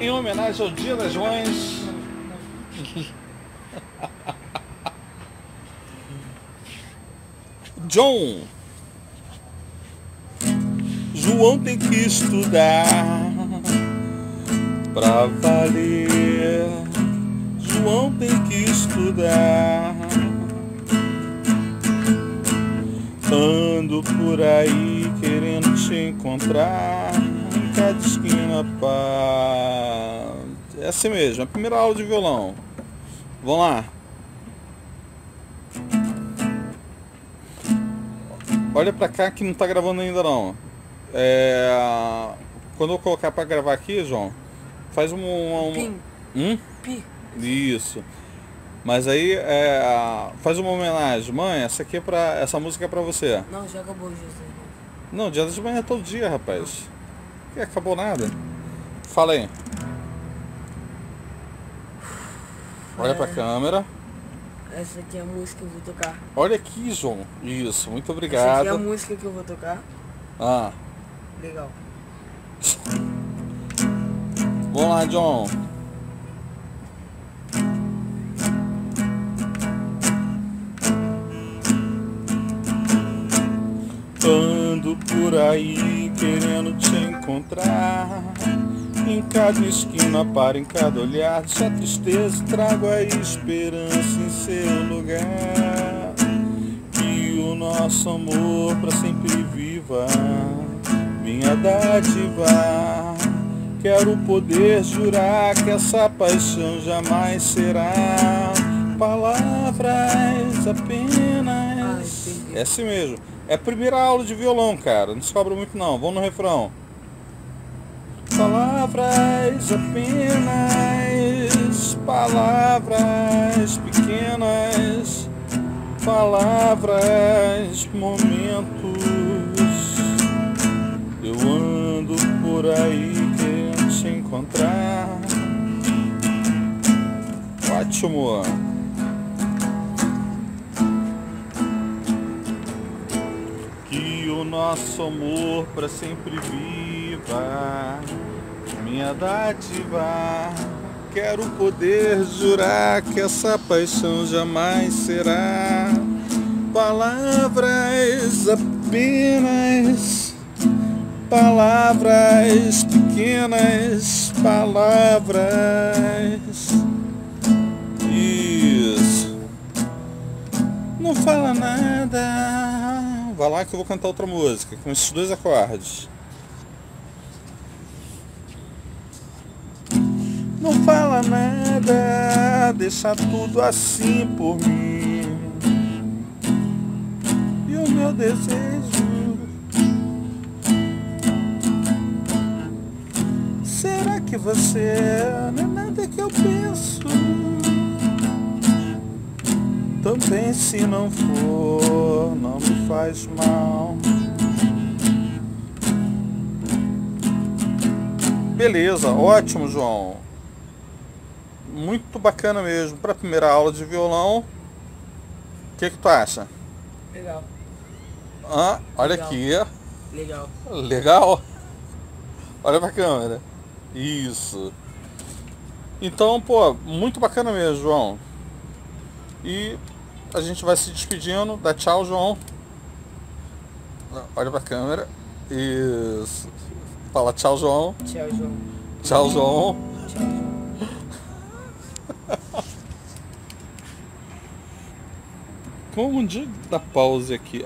em homenagem ao Dia das Mães. John. João tem que estudar pra valer. João tem que estudar. Ando por aí querendo te encontrar em cada esquina, pá. É assim mesmo, é a primeira aula de violão. Vamos lá. Olha pra cá que não tá gravando ainda não. É... Quando eu colocar pra gravar aqui, João, faz um... um... Pim. Hum? Pi. Isso. Mas aí é, faz uma homenagem. Mãe, essa aqui é pra. Essa música é pra você. Não, já acabou Jesus. Não, dia das mães é todo dia, rapaz. Que acabou nada. Fala aí. Olha pra É. câmera. Essa aqui é a música que eu vou tocar. Olha aqui, João. Isso, muito Essa aqui é a obrigado. música que eu vou tocar. Ah, Legal. vamos lá, John. Ando por aí querendo te encontrar Em cada esquina, para em cada olhar a tristeza, trago a esperança em seu lugar Que o nosso amor pra sempre viva Minha dádiva Quero poder jurar que essa paixão jamais será Palavras apenas. É assim mesmo. É a primeira aula de violão, cara. Não se cobra muito não. Vamos no refrão. Palavras apenas, palavras pequenas, palavras, momentos. Eu ando por aí querendo te encontrar. Ótimo. Que o nosso amor para sempre viva, minha dádiva. Quero poder jurar que essa paixão jamais será palavras apenas, palavras pequenas, palavras. Isso. Não fala nada. Vai lá que eu vou cantar outra música com esses dois acordes. Não fala nada, deixa tudo assim por mim. E o meu desejo. Será que você não é nada que eu penso? Também se não for, não me faz mal. Beleza, ótimo, João. Muito bacana mesmo. Para primeira aula de violão, o que, que tu acha? Legal. Ah, olha Legal. aqui. Legal. Legal. Olha pra câmera. Isso. Então, pô, muito bacana mesmo, João. E a gente vai se despedindo. Dá tchau, João. Olha pra câmera. Isso. Fala. Tchau, João. Tchau, João. Tchau, João. Como um dia da pause aqui.